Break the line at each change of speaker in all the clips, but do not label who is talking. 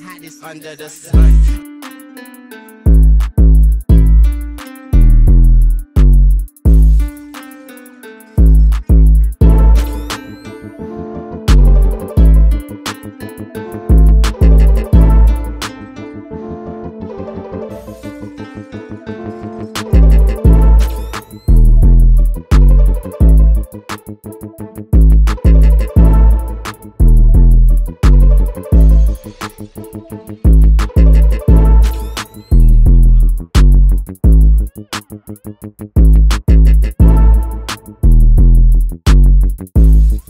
hottest under the sun. Thank you.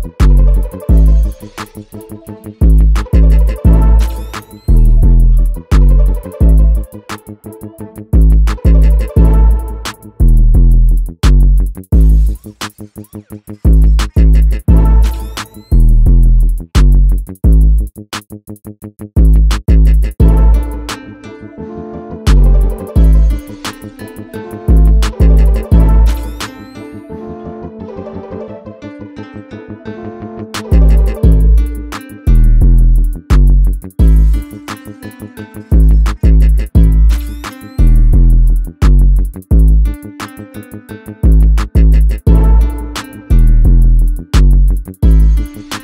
Thank you. Música